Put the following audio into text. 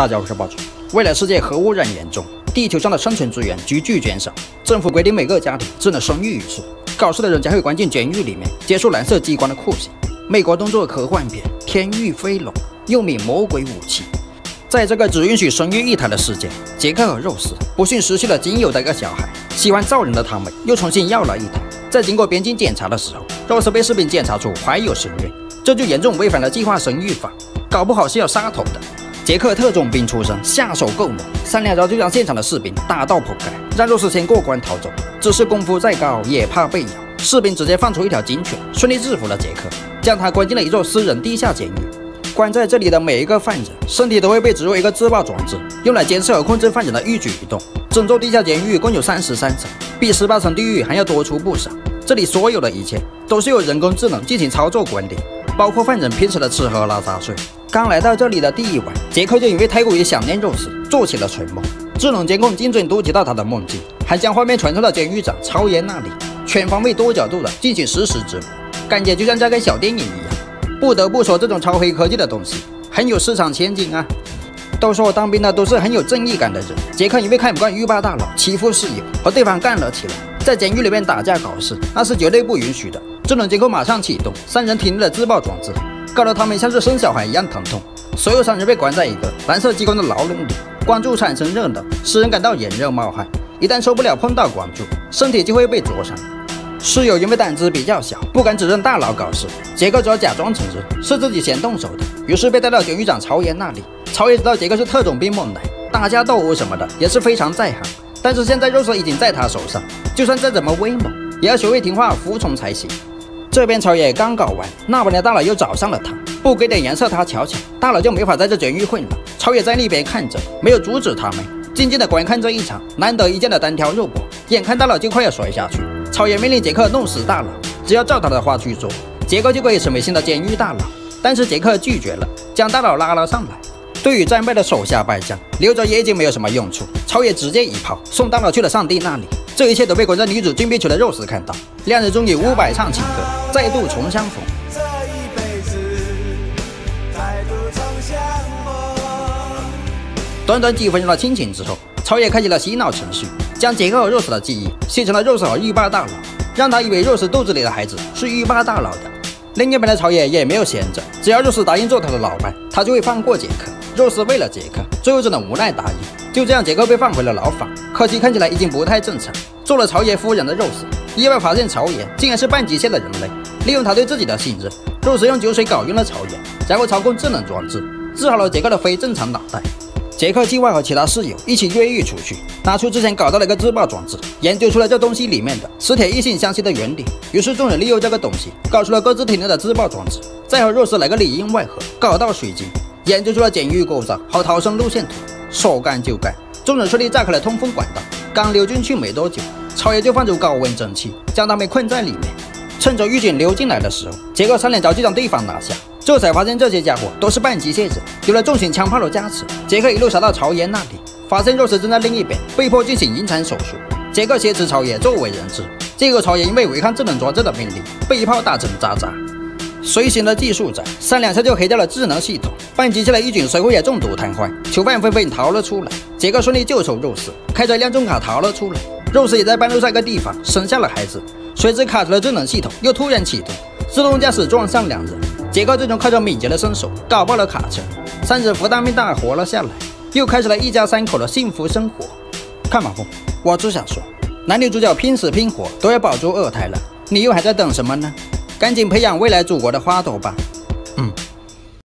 大家好，我是暴主。未来世界核污染严重，地球上的生存资源急剧减少，政府规定每个家庭只能生育一次，搞事的人将会关进监狱里面，接受蓝色激光的酷刑。美国动作科幻片《天狱飞龙》又名《魔鬼武器》。在这个只允许生育一胎的世界，杰克和肉丝不幸失去了仅有的一个小孩。喜欢造人的他们又重新要了一胎。在经过边境检查的时候，肉丝被士兵检查出怀有身孕，这就严重违反了计划生育法，搞不好是要杀头的。杰克特种兵出身，下手够猛，三两招就将现场的士兵打到扑街，让肉丝先过关逃走。只是功夫再高，也怕被咬。士兵直接放出一条警犬，顺利制服了杰克，将他关进了一座私人地下监狱。关在这里的每一个犯人，身体都会被植入一个自爆装置，用来监视和控制犯人的一举一动。整座地下监狱共有三十三层，比十八层地狱还要多出不少。这里所有的一切都是由人工智能进行操作管理，包括犯人平时的吃喝拉撒睡。刚来到这里的第一晚，杰克就因为太过于想念肉丝，做起了蠢梦。智能监控精准读取到他的梦境，还将画面传送到监狱长曹岩那里，全方位多角度的进行实时直播，感觉就像在看小电影一样。不得不说，这种超黑科技的东西很有市场前景啊！都说我当兵的都是很有正义感的人。杰克因为看不惯狱霸大佬欺负室友，和对方干了起来，在监狱里面打架搞事，那是绝对不允许的。智能监控马上启动，三人停了自爆装置，搞得他们像是生小孩一样疼痛。所有三人被关在一个蓝色激光的牢笼里，光柱产生热能，使人感到炎热冒汗。一旦受不了碰到光柱，身体就会被灼伤。室友因为胆子比较小，不敢指认大佬搞事。杰克只好假装承认是自己先动手的，于是被带到监狱长曹岩那里。曹岩知道杰克是特种兵猛男，打架斗殴什么的也是非常在行。但是现在肉身已经在他手上，就算再怎么威猛，也要学会听话服从才行。这边曹岩刚搞完，那边的大佬又找上了他，不给点颜色他瞧瞧，大佬就没法在这监狱混了。超野在那边看着，没有阻止他们，静静的观看这一场难得一见的单挑肉搏。眼看大佬就快要摔下去。超野命令杰克弄死大佬，只要照他的话去做，杰克就可以成为新的监狱大佬。但是杰克拒绝了，将大佬拉了上来。对于战败的手下败将，留着也已经没有什么用处。超野直接一炮送大佬去了上帝那里。这一切都被关在女主禁闭区的肉丝看到，两人终于五百唱情歌，再度重相逢。短短几分钟的亲情之后，曹野开启了洗脑程序。将杰克和肉丝的记忆写成了肉丝和浴霸大佬，让他以为肉丝肚子里的孩子是浴霸大佬的。另一边的曹野也没有闲着，只要肉丝答应做他的老伴，他就会放过杰克。肉丝为了杰克，最后只能无奈答应。就这样，杰克被放回了牢房，可惜看起来已经不太正常。做了。曹爷夫人的肉丝，意外发现曹爷竟然是半机械的人类。利用他对自己的信任，肉丝用酒水搞晕了。曹爷，然后操控智能装置治好了。杰克的非正常脑袋。杰克计划和其他室友一起越狱出去，拿出之前搞到了。一个自爆装置，研究出了。这东西里面的磁铁异性相吸的原理。于是众人利用这个东西搞出了。各自体内的自爆装置，再和肉丝来个里应外合，搞到水晶，研究出了。监狱构造和逃生路线图。说干就干，众人顺利炸开了通风管道。刚溜进去没多久，超爷就放出高温蒸汽，将他们困在里面。趁着狱警溜进来的时候，杰克三连招就将对方拿下。这才发现这些家伙都是半机械人，有了重型枪炮的加持。杰克一路杀到曹爷那里，发现肉丝正在另一边被迫进行引产手术。杰克挟持曹爷作为人质，结果曹爷因为违抗智能装置的命令，被一炮打成渣渣。随行的技术仔三两下就黑掉了智能系统，半机械的狱警随后也中毒瘫痪，囚犯纷纷逃了出来。杰克顺利救出肉丝，开着一辆重卡逃了出来。肉丝也在半路上一个地方生下了孩子，随之卡车的智能系统又突然启动，自动驾驶撞上两人。杰克最终靠着敏捷的身手搞爆了卡车，三人福大命大活了下来，又开始了一家三口的幸福生活。看马蜂，我只想说，男女主角拼死拼活都要保住二胎了，你又还在等什么呢？赶紧培养未来祖国的花朵吧！